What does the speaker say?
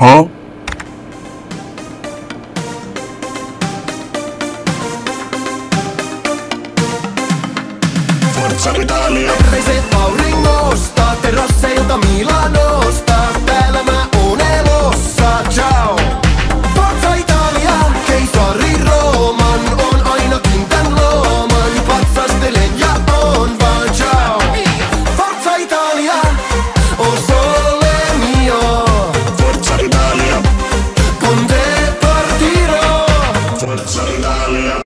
Huh? Forza Hallelujah.